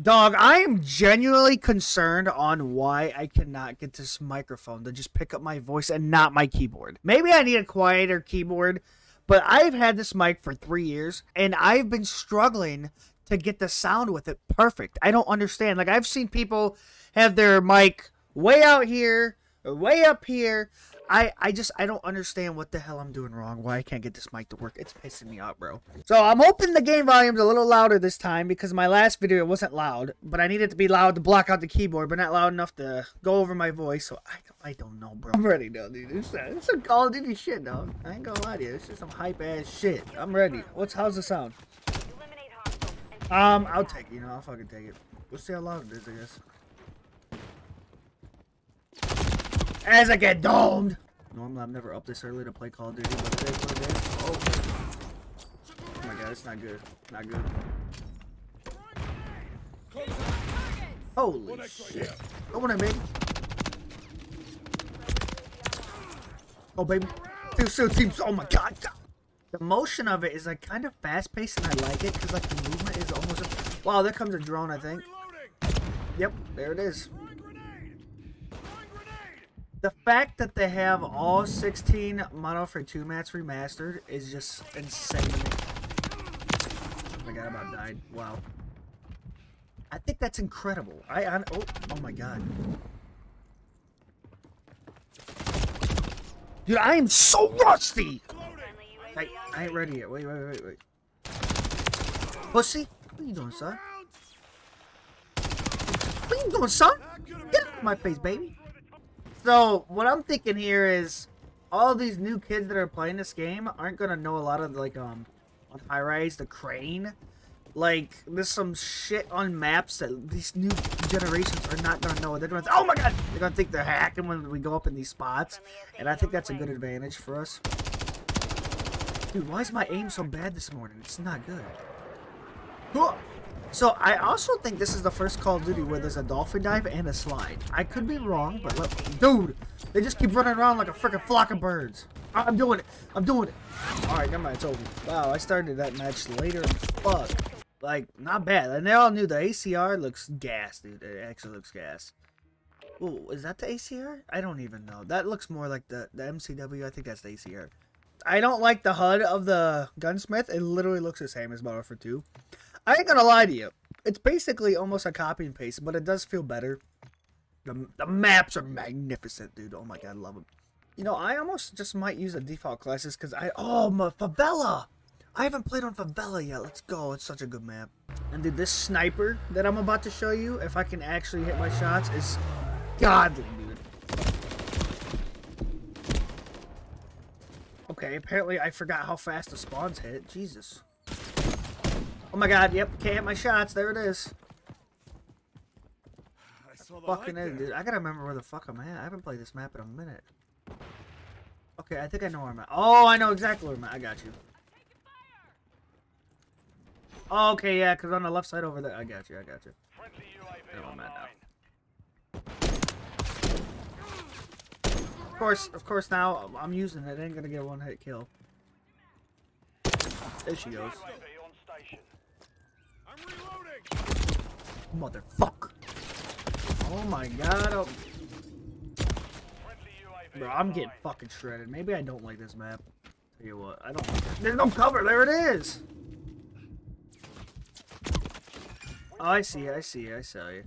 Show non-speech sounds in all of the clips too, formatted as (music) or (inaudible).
Dog, I am genuinely concerned on why I cannot get this microphone to just pick up my voice and not my keyboard. Maybe I need a quieter keyboard, but I've had this mic for three years and I've been struggling to get the sound with it perfect. I don't understand. Like, I've seen people have their mic way out here, way up here. I, I just I don't understand what the hell I'm doing wrong. Why I can't get this mic to work. It's pissing me off, bro. So I'm hoping the game volume's a little louder this time because my last video wasn't loud, but I needed to be loud to block out the keyboard, but not loud enough to go over my voice. So I I don't know, bro. I'm ready though, dude. It's, it's some Call of Duty shit, dog. I ain't gonna lie to you. It's just some hype ass shit. I'm ready. What's how's the sound? Um, I'll take it. You know, I'll fucking take it. We'll see how loud it is, I guess. As I get domed. Normally, I'm never up this early to play Call of Duty, but today. Oh. oh my god, it's not good. Not good. Holy shit. Go on baby. Oh, baby. Two SEAL teams. Oh my god. The motion of it is like kind of fast paced and I like it because like the movement is almost. Wow, there comes a drone, I think. Yep, there it is the fact that they have all 16 Modern Warfare 2 mats remastered is just insane. Oh my god, I about died. Wow. I think that's incredible. I, I oh, oh my god. Dude, I am so rusty! I, I ain't ready yet. Wait, wait, wait, wait. Pussy? What are you doing, son? What are you doing, son? Get out of my face, baby. So, what I'm thinking here is all these new kids that are playing this game aren't to know a lot of, like, um, on High Rise, the crane. Like, there's some shit on maps that these new generations are not to know. They're to, oh my god! They're to think they're hacking when we go up in these spots. And I think that's a good advantage for us. Dude, why is my aim so bad this morning? It's not good. So I also think this is the first Call of Duty where there's a dolphin dive and a slide. I could be wrong, but look, dude, they just keep running around like a freaking flock of birds. I'm doing it. I'm doing it. All right, never mind. It's over. Wow, I started that match later. Fuck. Like, not bad. And they all knew the ACR looks gas, dude. It actually looks gas. Oh, is that the ACR? I don't even know. That looks more like the, the MCW. I think that's the ACR. I don't like the HUD of the gunsmith. It literally looks the same as Warfare 2. I ain't gonna lie to you. It's basically almost a copy and paste, but it does feel better. The, the maps are magnificent, dude. Oh my god, I love them. You know, I almost just might use the default classes because I... Oh, my Favela! I haven't played on Favela yet. Let's go. It's such a good map. And dude, this sniper that I'm about to show you, if I can actually hit my shots, is godly, dude. Okay, apparently I forgot how fast the spawns hit. Jesus. Oh my god, yep, can't hit my shots. There it is. Fucking it, dude. I gotta remember where the fuck I'm at. I haven't played this map in a minute. Okay, I think I know where I'm at. Oh, I know exactly where I'm at. I got you. Oh, okay, yeah, because on the left side over there. I got you, I got you. I know I'm at now. Of course, of course now, I'm using it. ain't gonna get one-hit kill. There she goes. Motherfucker. Oh my god. Oh. Bro, I'm getting fucking shredded. Maybe I don't like this map. Tell you what, I don't There's no cover. There it is. Oh, I see. I see. I saw you.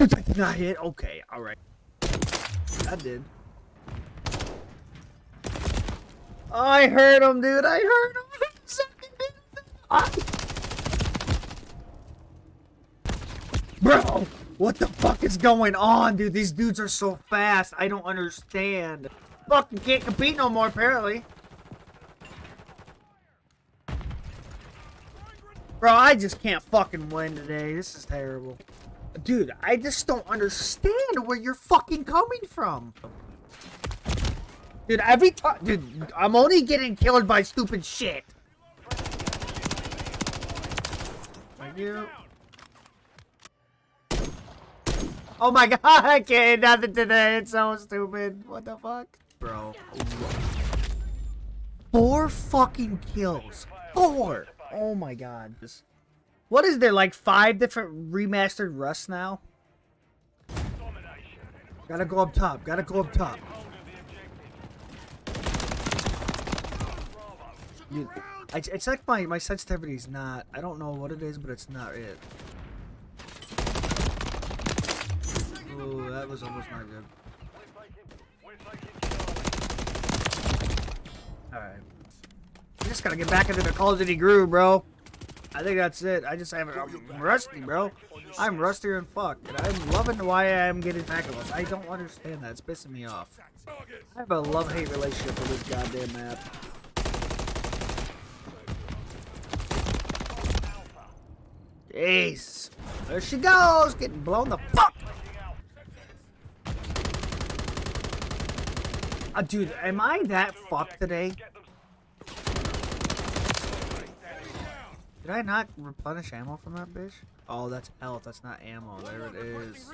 I did not hit. Okay. All right. I did. I heard him, dude. I heard him. Bro, what the fuck is going on, dude? These dudes are so fast. I don't understand. Fucking can't compete no more, apparently. Bro, I just can't fucking win today. This is terrible. Dude, I just don't understand where you're fucking coming from. Dude, every time- Dude, I'm only getting killed by stupid shit. Thank you. Oh my (laughs) god, I can't nothing today. It's so stupid. What the fuck? Bro. Four fucking kills. Four! Oh my god. Just What is there, like five different remastered Rust now? Gotta go up top, gotta go up top. Dude, I, it's like my, my sensitivity is not, I don't know what it is, but it's not it. Oh, that was almost not good. Alright. Just gotta get back into the Call of Duty groove, bro. I think that's it. I just haven't. I'm rusty, bro. I'm rustier than fuck. And I'm loving why I'm getting tackled. I don't understand that. It's pissing me off. I have a love-hate relationship with this goddamn map. Jeez. There she goes, getting blown the fuck. Uh, dude, am I that fucked today? Did I not replenish ammo from that bitch? Oh, that's health. That's not ammo. There it is.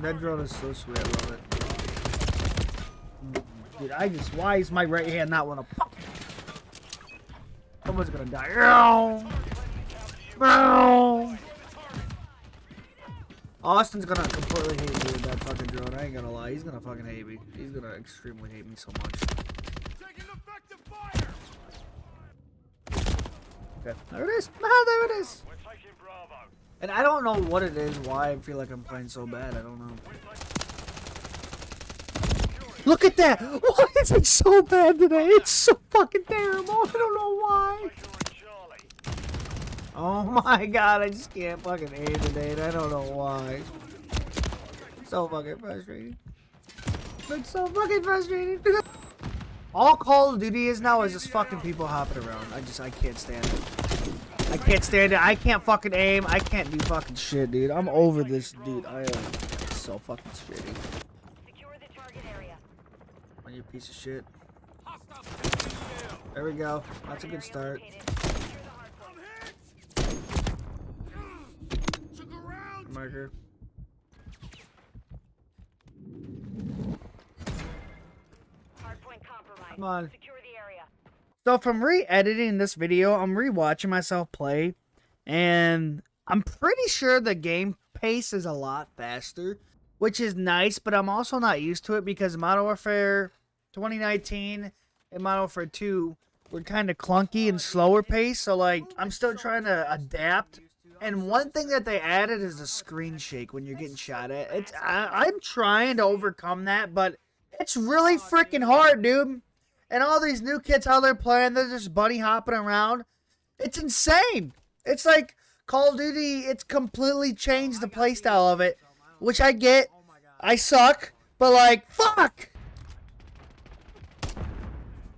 That drone is so sweet. I love it. Dude, I just... Why is my right hand not want to? Someone's gonna die. Austin's gonna completely hate me with that fucking drone. I ain't gonna lie. He's gonna fucking hate me. He's gonna extremely hate me so much. Okay. There it is. Ah, there it is. And I don't know what it is, why I feel like I'm playing so bad. I don't know. Look at that! (laughs) Why is it so bad today? It's so fucking terrible. I don't know why. Oh (laughs) my god, I just can't fucking aim today, and I don't know why. So fucking frustrating. It's so fucking frustrating. (laughs) All Call of Duty is now is just fucking people hopping around. I just, I can't stand it. I can't stand it. I can't fucking aim. I can't do fucking shit, dude. I'm over this, dude. I am so fucking shitty. On you piece of shit. There we go. That's a good start. Come on. So from re-editing this video, I'm re-watching myself play, and I'm pretty sure the game pace is a lot faster, which is nice, but I'm also not used to it because Modern Warfare 2019 and Modern Warfare 2 were kind of clunky and slower pace, so like I'm still trying to adapt. And one thing that they added is a screen shake when you're getting shot at. It's I, I'm trying to overcome that, but it's really freaking hard, dude. And all these new kids out there playing, they're just bunny hopping around. It's insane. It's like Call of Duty, it's completely changed the playstyle of it. Which I get. I suck. But like, fuck!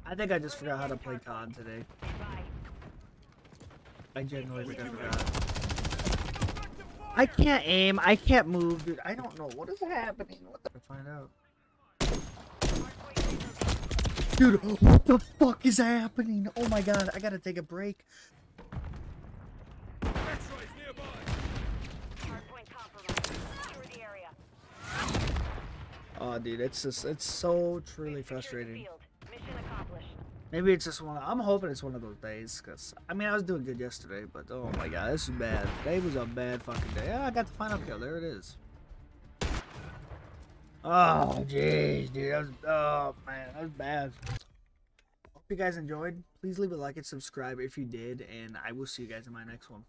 I think I just forgot how to play COD today. I genuinely forgot. I can't aim. I can't move, dude. I don't know. What is happening? What the... Find out. Dude, what the fuck is happening? Oh my god, I gotta take a break. Oh, dude, it's just, it's so truly frustrating. Maybe it's just one. I'm hoping it's one of those days, cause I mean I was doing good yesterday, but oh my god, this is bad. Today was a bad fucking day. Yeah, I got the final kill. There it is. Oh, jeez, dude. That was, oh, man. That was bad. Hope you guys enjoyed. Please leave a like and subscribe if you did. And I will see you guys in my next one.